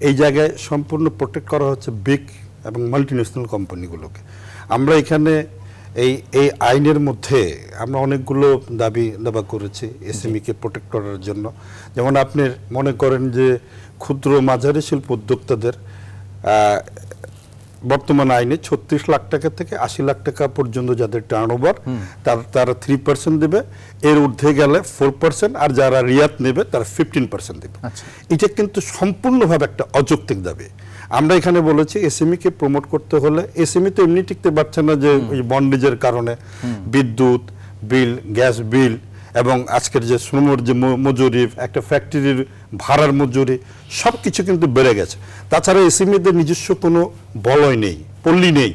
এই জায়গায় সম্পূর্ণ প্রোটেক্ট করা হচ্ছে বিগ এবং মাল্টিন্যাশনাল কোম্পানিগুলোকে আমরা এখানে এই এই আইনের মধ্যে আমরা অনেকগুলো দাবি দাবা করেছি এসএমই কে প্রোটেক্ট করার জন্য। যেমন আপনি মনে করেন যে ক্ষুদ্র মাঝারি শিল্প উদ্যোক্তাদের বর্তমান আইনে ছত্রিশ লাখ টাকা থেকে আশি লাখ টাকা পর্যন্ত যাদের টার্ন ওভার তার তারা থ্রি পার্সেন্ট দেবে। এর ঊর্ধ্বে গেলে ফোর পার্সেন্ট আর যারা রিয়াত নেবে তারা ফিফটিন পার্সেন্ট দেবে। এটা কিন্তু সম্পূর্ণভাবে একটা অযৌক্তিক দাবি। আমরা এখানে বলেছি এসএমই কে প্রমোট করতে হলে এসএমই তো এমনি টিকতে পারছে না যে ওই বন্ডেজের কারণে। বিদ্যুৎ বিল গ্যাস বিল এবং আজকের যে শ্রমর যে মজুরি একটা ফ্যাক্টরির ভাড়ার মজুরি সব কিছু কিন্তু বেড়ে গেছে। তাছাড়া এসএমইদের নিজস্ব কোনো বলয় নেই পল্লী নেই।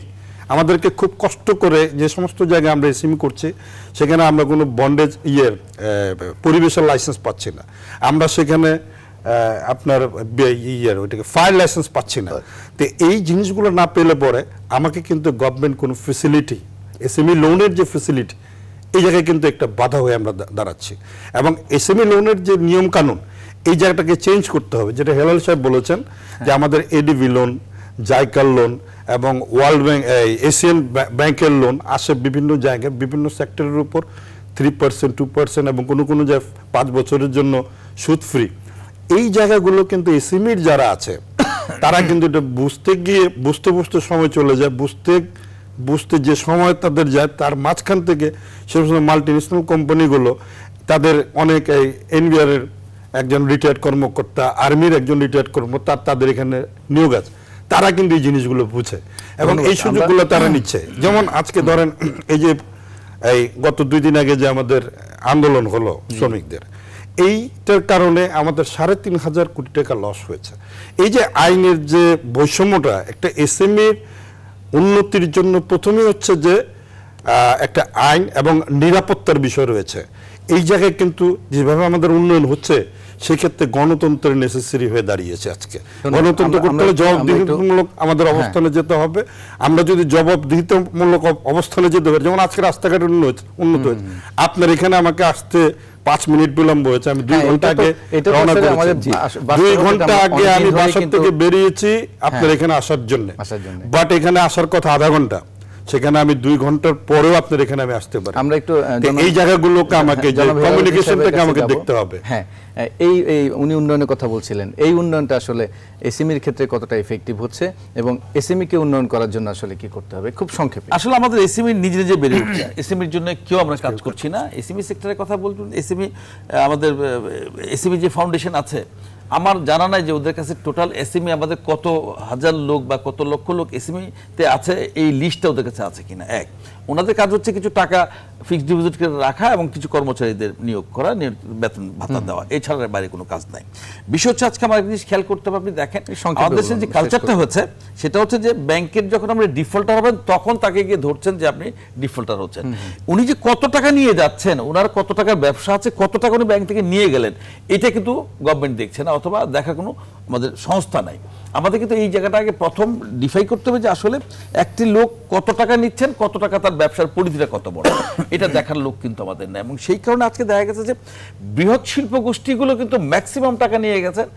আমাদেরকে খুব কষ্ট করে যে সমস্ত জায়গায় আমরা এসএমই করছি সেখানে আমরা কোনো বন্ডেজ ইয়ের পরিবেশের লাইসেন্স পাচ্ছি না। আমরা সেখানে আপনার ইয়ের ওইটাকে ফায়ার লাইসেন্স পাচ্ছি না। তো এই জিনিসগুলো না পেলে পরে আমাকে কিন্তু গভর্নমেন্ট কোনো ফেসিলিটি এসএমই লোনের যে ফেসিলিটি এই জায়গায় কিন্তু একটা বাধা হয়ে আমরা দাঁড়াচ্ছি। এবং এসএমই লোনের যে নিয়ম কানুন এই জায়গাটাকে চেঞ্জ করতে হবে। যেটা হেলাল সাহেব বলেছেন যে আমাদের এডিবি লোন জাইকাল লোন এবং ওয়ার্ল্ড ব্যাংক এশিয়ান ব্যাংকের লোন আসে বিভিন্ন জায়গায় বিভিন্ন সেক্টরের উপর থ্রি পার্সেন্ট টু পার্সেন্ট এবং কোনো কোনো জায়গায় পাঁচ বছরের জন্য সুদ ফ্রি এই জায়গাগুলো কিন্তু এসিমির যারা আছে তারা কিন্তু এটা বুঝতে গিয়ে বুঝতে বুঝতে সময় চলে যায় বুঝতে বুঝতে যে সময় তাদের যায় তার মাঝখান থেকে সে সমস্ত মাল্টি ন্যাশনাল কোম্পানিগুলো তাদের অনেক এই এনবিআর এর একজন রিটায়ার্ড কর্মকর্তা আর্মির একজন রিটায়ার্ড কর্মকর্তা তাদের এখানে নিয়োগ আছে। তারা কিন্তু এই জিনিসগুলো বুঝে এবং এই সুযোগগুলো তারা নিচ্ছে। যেমন আজকে ধরেন এই যে এই গত দুই দিন আগে যে আমাদের আন্দোলন হলো শ্রমিকদের এইটার কারণে আমাদের সাড়ে তিন হাজার কোটি টাকা লস হয়েছে। এই যে আইনের যে বৈষম্যটা, একটা এসএমএর উন্নতির জন্য প্রথমে হচ্ছে যে একটা আইন এবং নিরাপত্তার বিষয় রয়েছে। এই জায়গায় কিন্তু যেভাবে আমাদের উন্নয়ন হচ্ছে সেক্ষেত্রে গণতন্ত্রের নেসেসারি হয়ে দাঁড়িয়েছে আজকে। গণতন্ত্র করতে হলে জবাবদিহিমূলক আমাদের অবস্থানে যেতে হবে। আমরা যদি জবাবদিহিতামূলক অবস্থানে যেতে পারি যেমন আজকে রাস্তাঘাট উন্নত উন্নত হয়েছে। আপনার এখানে আমাকে আসতে পাঁচ মিনিট বিলম্ব হয়েছে। আমি দুই হ্যাঁ, ঘণ্টা আগে রওনা করেছি। দুই ঘণ্টা আগে আমি বাসার থেকে বেরিয়েছি। আপনার হ্যাঁ। এখানে আসার জন্যে। বাট এখানে আসার কথা আধা ঘণ্টা। সেখানে আমি দুই ঘণ্টার পরেও আপনার এখানে আমি আসতে পারি। আমরা একটু এই জায়গাগুলোকে আমাকে কমিউনিকেশনটাকে আমাকে দেখতে হবে। হ্যাঁ এই এই উনি উন্নয়নের কথা বলছিলেন। এই উন্নয়নটা আসলে এসএমইর ক্ষেত্রে কতটা ইফেক্টিভ হচ্ছে এবং এসএমই কে উন্নয়ন করার জন্য আসলে কি করতে হবে? খুব সংক্ষেপে। আসলে আমাদের এসএমই নিজে নিজে বেড়ে উঠছে। এসএমইর জন্য কেউ আমরা কাজ করছি না। এসএমই সেক্টরের কথা বলবেন। এসএমই আমাদের এসএমই যে ফাউন্ডেশন আছে আমার জানা নাই যে ওদের কাছে টোটাল এসএমই আমাদের কত হাজার লোক বা কত লক্ষ লোক এসএমইতে আছে, এই লিস্টটা ওদের কাছে আছে কিনা? এক। ওনাদের কাজ হচ্ছে কিছু টাকা ফিক্সড ডিপোজিট করে রাখা এবং কিছু কর্মচারীদের নিয়োগ করা বেতন ভাতা দেওয়া এছাড়া বাইরে কোনো কাজ নাই। বিষয় হচ্ছে আজকে আমার জিনিস খেয়াল করতে হবে আপনি দেখেন আমাদের দেশে যে কালচারটা হচ্ছে সেটা হচ্ছে যে ব্যাংকের যখন আমরা ডিফল্টার হবেন তখন তাকে গিয়ে ধরছেন যে আপনি ডিফল্টার হচ্ছেন। উনি যে কত টাকা নিয়ে যাচ্ছেন ওনার কত টাকার ব্যবসা আছে কত টাকা উনি ব্যাংক থেকে নিয়ে গেলেন এটা কিন্তু গভর্নমেন্ট দেখছে না অথবা দেখা কোনো আমাদের সংস্থা নাই। আমাদের কিন্তু এই জায়গাটা আগে প্রথম ডিফাই করতে হবে যে আসলে একটি লোক কত টাকা নিচ্ছেন কত টাকা তার ব্যবসার পরিধিটা কত বড়। এটা দেখার লোক কিন্তু আমাদের নেই। এবং সেই কারণে আজকে দেখা গেছে যে বৃহৎ শিল্প গোষ্ঠীগুলো কিন্তু ম্যাক্সিমাম টাকা নিয়ে গেছেন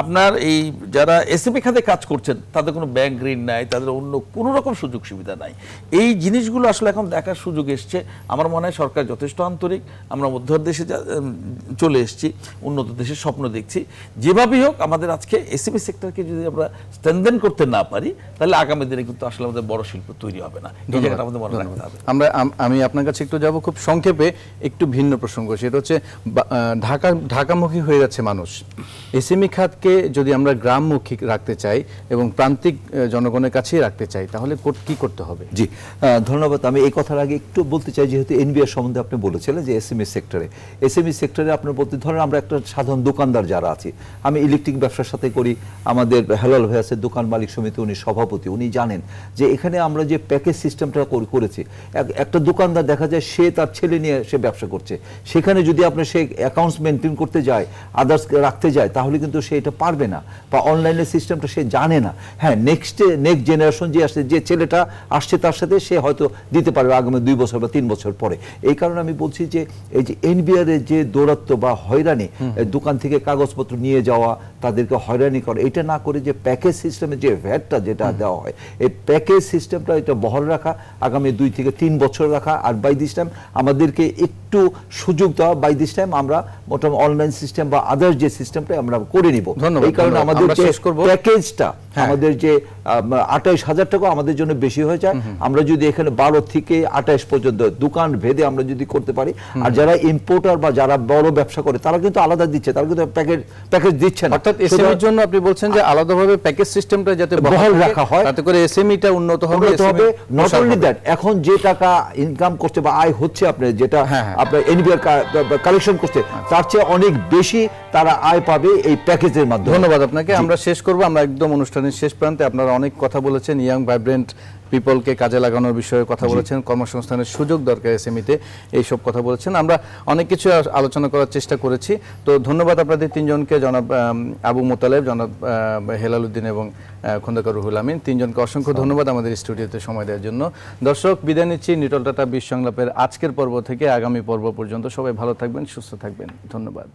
আপনার এই যারা এসএমই খাতে কাজ করছেন তাদের কোনো ব্যাংক ঋণ নাই তাদের অন্য কোনো রকম সুযোগ সুবিধা নাই। এই জিনিসগুলো আসলে এখন দেখার সুযোগ এসছে। আমার মনে হয় সরকার যথেষ্ট আন্তরিক। আমরা মধ্যর দেশে চলে এসেছি উন্নত দেশের স্বপ্ন দেখছি। যেভাবেই হোক আমাদের আজকে এসএমই সেক্টরকে যদি আমরা স্ট্রেনদেন করতে না পারি তাহলে আগামী দিনে কিন্তু আসলে আমাদের বড় শিল্প তৈরি হবে না। এই জায়গাটা আমাদের মনে রাখতে হবে। আমরা আমি আপনার কাছে একটু যাব খুব সংক্ষেপে একটু ভিন্ন প্রসঙ্গ। সেটা হচ্ছে ঢাকা ঢাকামুখী হয়ে যাচ্ছে মানুষ। এসএমই খাতকে যদি আমরা গ্রামমুখী রাখতে চাই এবং প্রান্তিক জনগণের কাছেই রাখতে চাই, তাহলে কি করতে হবে? জি ধন্যবাদ। আমি এই কথার আগে একটু বলতে চাই, যেহেতু এনবিআর সম্বন্ধে আপনি বলেছিলেন যে এসএমই সেক্টরে। এসএমই সেক্টরে আপনার বলতে ধরেন আমরা একটা সাধারণ দোকানদার যারা আছি, আমি ইলেকট্রিক ব্যবসার সাথে করি, আমাদের হেলাল ভাই আছে, দোকান মালিক সমিতি, উনি সভাপতি, উনি জানেন যে এখানে আমরা যে প্যাকেজ সিস্টেমটা করেছি, এক- একটা দোকানদার দেখা যায় সে তার ছেলে নিয়ে সে ব্যবসা করছে। সেখানে যদি আপনি সে অ্যাকাউন্টস মেনটেন করতে যায় আদার্স রাখতে যায় তাহলে কিন্তু সে এটা পারবে না বা অনলাইনের সিস্টেমটা সে জানে না। হ্যাঁ নেক্সট নেক্সট জেনারেশন যে আসছে যে ছেলেটা আসছে তার সাথে সে হয়তো দিতে পারবে আগামী দুই বছর বা তিন বছর পরে। এই কারণে আমি বলছি যে এই যে এনবিআর এর যে দৌরাত্ম বা হয়রানি দোকান থেকে কাগজপত্র নিয়ে যাওয়া তাদেরকে হয়রানি করা এটা না করে যে প্যাকেজ সিস্টেমে যে ভ্যাটটা যেটা দেওয়া হয় এই প্যাকেজ সিস্টেমটা এটা বহাল রাখা আগামী দুই থেকে তিন বছর রাখা আর বাই দিস টাইম আমাদেরকে একটু সুযোগ দেওয়া বাই দিস টাইম আমরা মোটামুটি অনলাইন সিস্টেম বা আদার্স যে সিস্টেমটা আমরা করে নিব। এই কারণে আমাদের যে প্যাকেজটা হ্যাঁ। আমাদের যে আঠাইশ হাজার টাকা আমাদের জন্য বেশি হয়ে যায়। আমরা যদি এখানে বারো থেকে আঠাইশ পর্যন্ত দোকান ভেদে আমরা যদি করতে পারি আর যারা ইম্পোর্টার বা যারা বড় ব্যবসা করে তারা কিন্তু আলাদা দিচ্ছে তারা কিন্তু প্যাকেজ প্যাকেজ দিচ্ছে না। অর্থাৎ এসএমইর জন্য আপনি বলছেন যে আলাদাভাবে প্যাকেজ সিস্টেমটা যাতে বহাল রাখা হয়। তাতে করে এসএমইটা উন্নত হবে নট অনলি দ্যাট এখন যে টাকা ইনকাম করছে বা আয় হচ্ছে আপনার যেটা হ্যাঁ, হ্যাঁ। আপনার এনবিআর কালেকশন করছে তার চেয়ে অনেক বেশি তারা আয় পাবে এই প্যাকেজের মাধ্যমে। ধন্যবাদ আপনাকে। আমরা শেষ করব আমরা একদম অনুষ্ঠানের শেষ প্রান্তে। আপনারা অনেক কথা বলেছেন ইয়াং ভাইব্রেন্ট পিপলকে কাজে লাগানোর বিষয়ে কথা বলেছেন কর্মসংস্থানের সুযোগ দরকার এসএমইতে এইসব কথা বলেছেন। আমরা অনেক কিছু আলোচনা করার চেষ্টা করেছি। তো ধন্যবাদ আপনাদের তিনজনকে জনাব আবু মোতালেব জনাব হেলাল উদ্দিন এবং খন্দকার রুহুল আমিন। তিনজনকে অসংখ্য ধন্যবাদ আমাদের স্টুডিওতে সময় দেওয়ার জন্য। দর্শক বিদায় নিচ্ছি নিটল টাটা বিশ সংলাপের আজকের পর্ব থেকে আগামী পর্ব পর্যন্ত। সবাই ভালো থাকবেন সুস্থ থাকবেন। ধন্যবাদ।